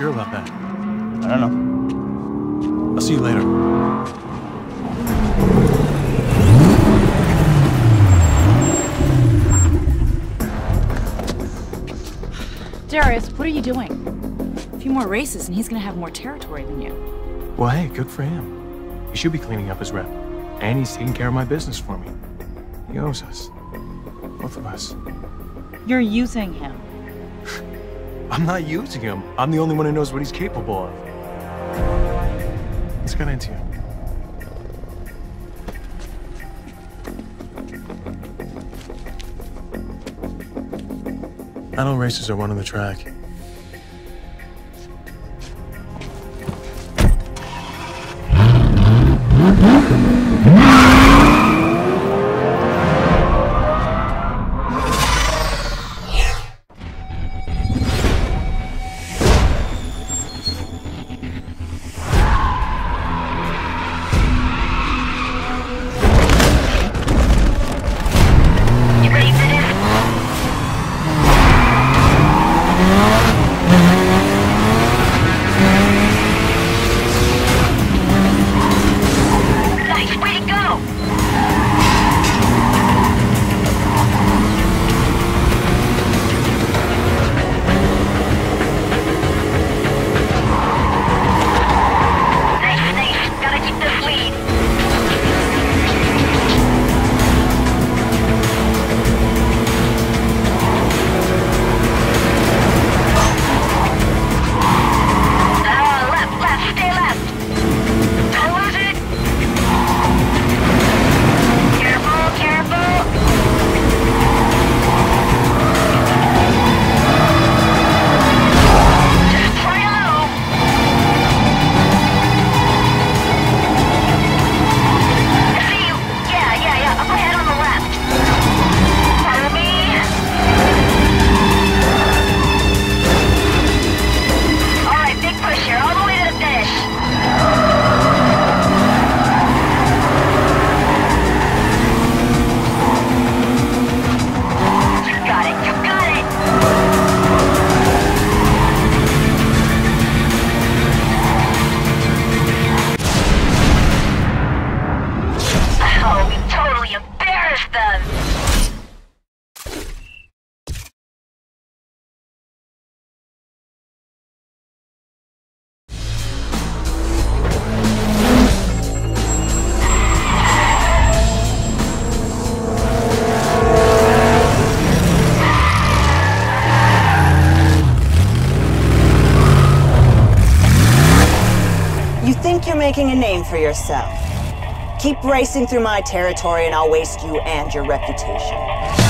sure about that? I don't know. I'll see you later. Darius, what are you doing? A few more races and he's gonna have more territory than you. Well, hey, good for him. He should be cleaning up his rep. And he's taking care of my business for me. He owes us. Both of us. You're using him. I'm not using him. I'm the only won who knows what he's capable of. Let's get into you. I know races are one on the track. Think you're making a name for yourself. Keep racing through my territory and I'll waste you and your reputation.